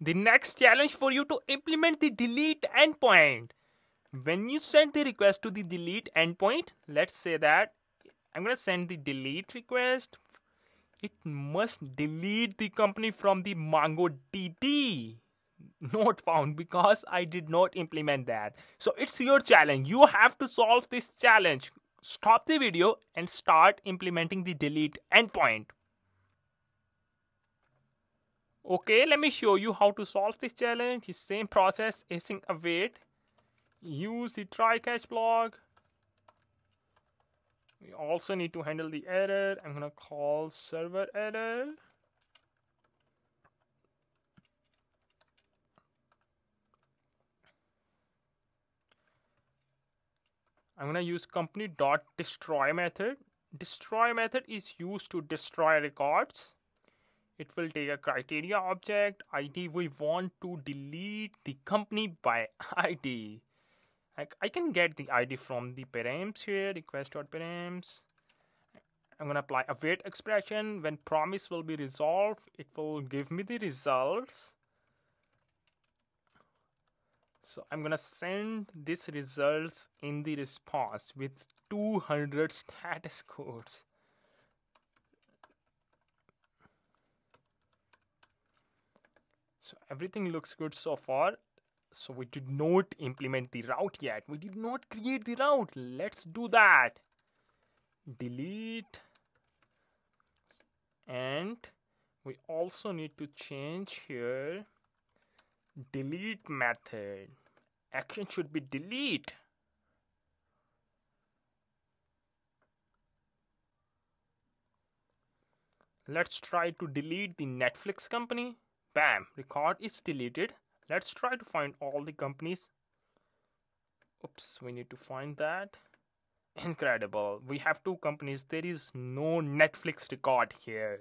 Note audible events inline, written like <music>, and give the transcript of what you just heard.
The next challenge for you to implement the delete endpoint. When you send the request to the delete endpoint, let's say that I'm going to send the delete request. It must delete the company from the MongoDB. Not found because I did not implement that. So it's your challenge. You have to solve this challenge. Stop the video and start implementing the delete endpoint. Okay, let me show you how to solve this challenge. The same process, async await. Use the try catch block. We also need to handle the error. I'm gonna call server error. I'm gonna use company dot destroy method. Destroy method is used to destroy records it will take a criteria object id we want to delete the company by <laughs> id like i can get the id from the params here request.params i'm going to apply await expression. When promise will be resolved it will give me the results. So i'm going to send this results in the response with 200 status codes So everything looks good so far. So we did not implement the route yet. We did not create the route. Let's do that. Delete. And we also need to change here delete method. Action should be delete. Let's try to delete the Netflix company. Bam, record is deleted. Let's try to find all the companies. Oops, we need to find that. Incredible. We have two companies. There is no Netflix record here.